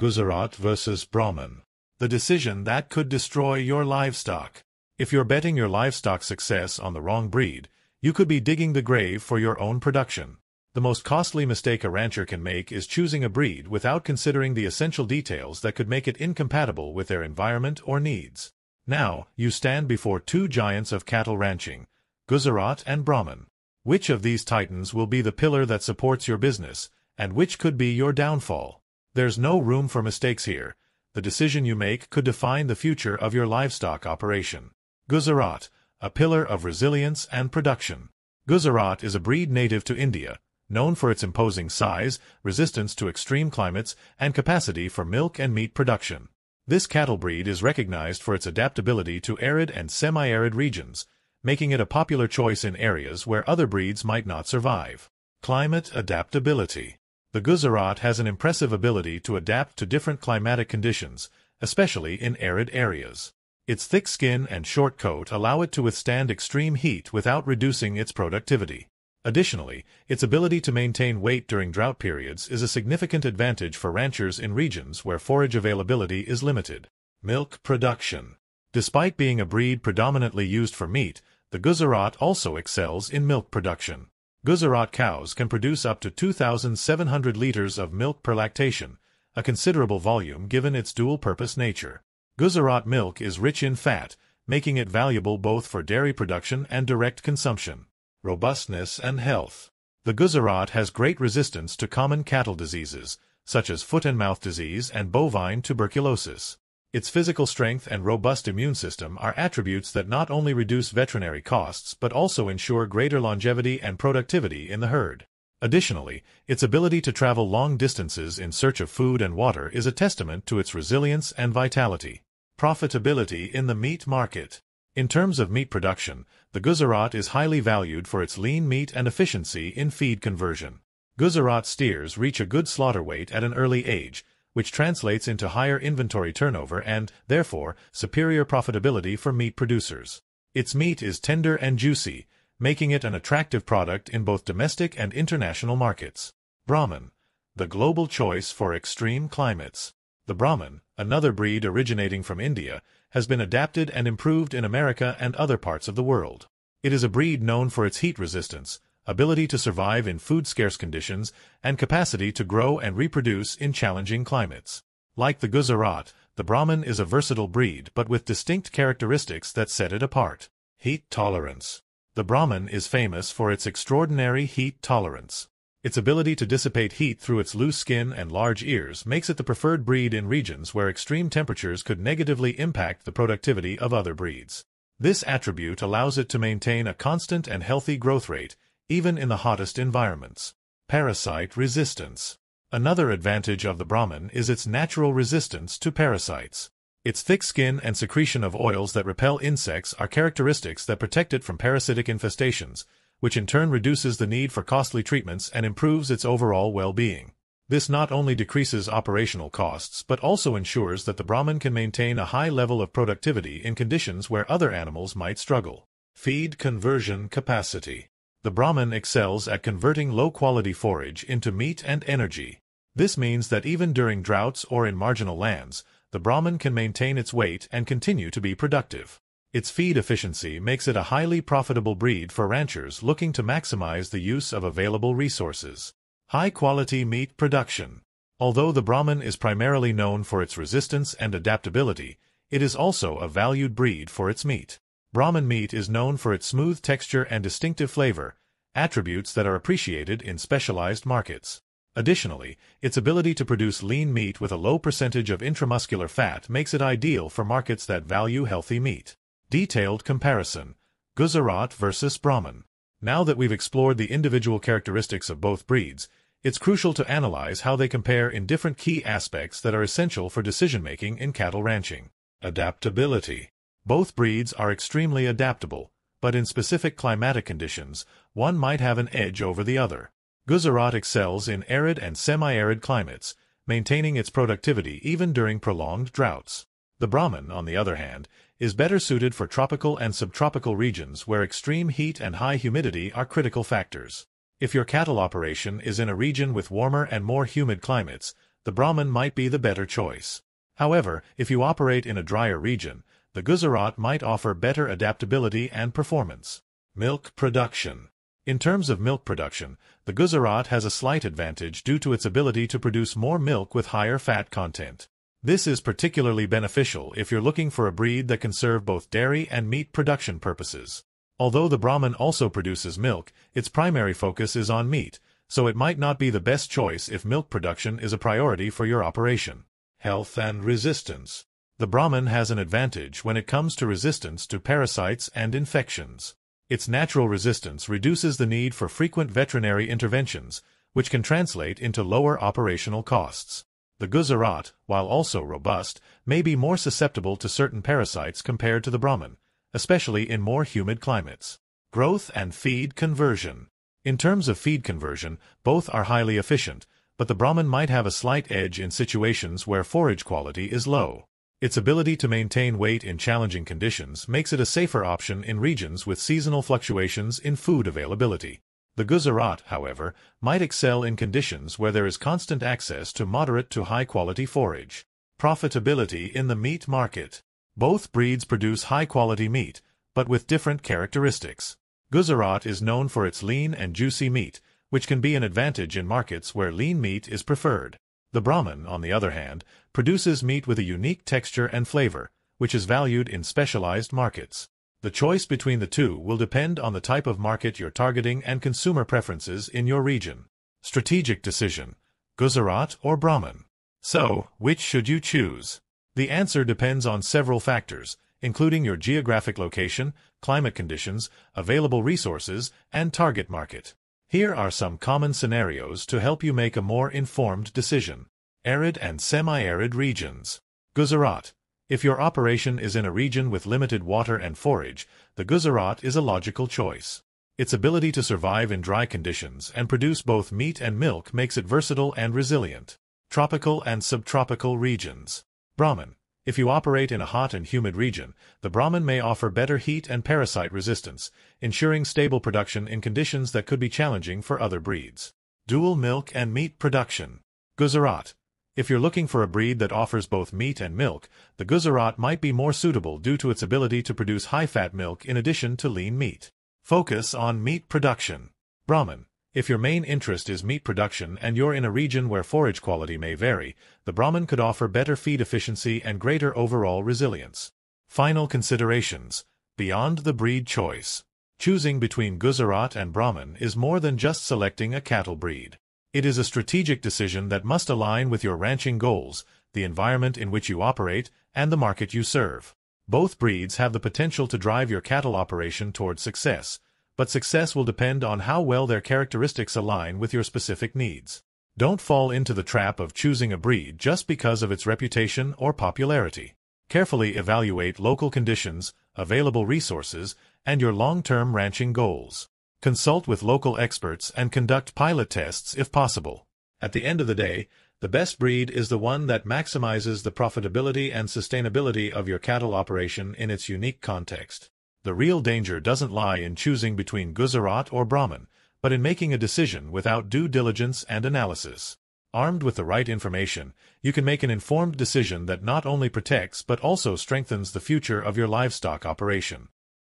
Guzerat versus Brahman. The decision that could destroy your livestock. If you're betting your livestock success on the wrong breed, you could be digging the grave for your own production. The most costly mistake a rancher can make is choosing a breed without considering the essential details that could make it incompatible with their environment or needs. Now, you stand before two giants of cattle ranching, Guzerat and Brahman. Which of these titans will be the pillar that supports your business, and which could be your downfall? There's no room for mistakes here. The decision you make could define the future of your livestock operation. Guzerat, a pillar of resilience and production. Guzerat is a breed native to India, known for its imposing size, resistance to extreme climates, and capacity for milk and meat production. This cattle breed is recognized for its adaptability to arid and semi-arid regions, making it a popular choice in areas where other breeds might not survive. Climate adaptability. The Guzerat has an impressive ability to adapt to different climatic conditions, especially in arid areas. Its thick skin and short coat allow it to withstand extreme heat without reducing its productivity. Additionally, its ability to maintain weight during drought periods is a significant advantage for ranchers in regions where forage availability is limited. Milk production. Despite being a breed predominantly used for meat, the Guzerat also excels in milk production. Guzerat cows can produce up to 2,700 liters of milk per lactation, a considerable volume given its dual-purpose nature. Guzerat milk is rich in fat, making it valuable both for dairy production and direct consumption robustness and health. The Guzerat has great resistance to common cattle diseases, such as foot and mouth disease and bovine tuberculosis. Its physical strength and robust immune system are attributes that not only reduce veterinary costs but also ensure greater longevity and productivity in the herd. Additionally, its ability to travel long distances in search of food and water is a testament to its resilience and vitality. Profitability in the meat market. In terms of meat production, the Guzerat is highly valued for its lean meat and efficiency in feed conversion. Guzerat steers reach a good slaughter weight at an early age, which translates into higher inventory turnover and, therefore, superior profitability for meat producers. Its meat is tender and juicy, making it an attractive product in both domestic and international markets. Brahman, the global choice for extreme climates. The Brahman, another breed originating from India, has been adapted and improved in America and other parts of the world. It is a breed known for its heat resistance, ability to survive in food-scarce conditions, and capacity to grow and reproduce in challenging climates. Like the Guzerat, the Brahman is a versatile breed but with distinct characteristics that set it apart. Heat tolerance. The Brahman is famous for its extraordinary heat tolerance. Its ability to dissipate heat through its loose skin and large ears makes it the preferred breed in regions where extreme temperatures could negatively impact the productivity of other breeds. This attribute allows it to maintain a constant and healthy growth rate, even in the hottest environments. Parasite resistance. Another advantage of the Brahman is its natural resistance to parasites. Its thick skin and secretion of oils that repel insects are characteristics that protect it from parasitic infestations, which in turn reduces the need for costly treatments and improves its overall well-being. This not only decreases operational costs but also ensures that the Brahman can maintain a high level of productivity in conditions where other animals might struggle. Feed conversion capacity. The Brahman excels at converting low-quality forage into meat and energy. This means that even during droughts or in marginal lands, the Brahman can maintain its weight and continue to be productive. Its feed efficiency makes it a highly profitable breed for ranchers looking to maximize the use of available resources. High-quality meat production. Although the Brahman is primarily known for its resistance and adaptability, it is also a valued breed for its meat. Brahman meat is known for its smooth texture and distinctive flavor, attributes that are appreciated in specialized markets. Additionally, its ability to produce lean meat with a low percentage of intramuscular fat makes it ideal for markets that value healthy meat. Detailed comparison. Guzerat versus Brahman. Now that we've explored the individual characteristics of both breeds, it's crucial to analyze how they compare in different key aspects that are essential for decision-making in cattle ranching. Adaptability. Both breeds are extremely adaptable, but in specific climatic conditions, one might have an edge over the other. Guzerat excels in arid and semi-arid climates, maintaining its productivity even during prolonged droughts. The Brahman, on the other hand, is better suited for tropical and subtropical regions where extreme heat and high humidity are critical factors. If your cattle operation is in a region with warmer and more humid climates, the Brahman might be the better choice. However, if you operate in a drier region, the Guzerat might offer better adaptability and performance. Milk production. In terms of milk production, the Guzerat has a slight advantage due to its ability to produce more milk with higher fat content. This is particularly beneficial if you're looking for a breed that can serve both dairy and meat production purposes. Although the Brahman also produces milk, its primary focus is on meat, so it might not be the best choice if milk production is a priority for your operation. Health and resistance. The Brahman has an advantage when it comes to resistance to parasites and infections. Its natural resistance reduces the need for frequent veterinary interventions, which can translate into lower operational costs. The Guzerat, while also robust, may be more susceptible to certain parasites compared to the Brahman, especially in more humid climates. Growth and feed conversion. In terms of feed conversion, both are highly efficient, but the Brahman might have a slight edge in situations where forage quality is low. Its ability to maintain weight in challenging conditions makes it a safer option in regions with seasonal fluctuations in food availability. The Guzerat, however, might excel in conditions where there is constant access to moderate to high-quality forage. Profitability in the meat market. Both breeds produce high-quality meat, but with different characteristics. Guzerat is known for its lean and juicy meat, which can be an advantage in markets where lean meat is preferred. The Brahman, on the other hand, produces meat with a unique texture and flavor, which is valued in specialized markets. The choice between the two will depend on the type of market you're targeting and consumer preferences in your region. Strategic decision, Guzerat or Brahman? So, which should you choose? The answer depends on several factors, including your geographic location, climate conditions, available resources, and target market. Here are some common scenarios to help you make a more informed decision. Arid and semi-arid regions. Guzerat. If your operation is in a region with limited water and forage, the Guzerat is a logical choice. Its ability to survive in dry conditions and produce both meat and milk makes it versatile and resilient. Tropical and subtropical regions. Brahman. If you operate in a hot and humid region, the Brahman may offer better heat and parasite resistance, ensuring stable production in conditions that could be challenging for other breeds. Dual milk and meat production. Guzerat. If you're looking for a breed that offers both meat and milk, the Guzerat might be more suitable due to its ability to produce high-fat milk in addition to lean meat. Focus on meat production. Brahman. If your main interest is meat production and you're in a region where forage quality may vary, the Brahman could offer better feed efficiency and greater overall resilience. Final considerations. Beyond the breed choice. Choosing between Guzerat and Brahman is more than just selecting a cattle breed. It is a strategic decision that must align with your ranching goals, the environment in which you operate, and the market you serve. Both breeds have the potential to drive your cattle operation toward success, but success will depend on how well their characteristics align with your specific needs. Don't fall into the trap of choosing a breed just because of its reputation or popularity. Carefully evaluate local conditions, available resources, and your long-term ranching goals. Consult with local experts and conduct pilot tests if possible. At the end of the day, the best breed is the one that maximizes the profitability and sustainability of your cattle operation in its unique context. The real danger doesn't lie in choosing between Guzerat or Brahman, but in making a decision without due diligence and analysis. Armed with the right information, you can make an informed decision that not only protects but also strengthens the future of your livestock operation.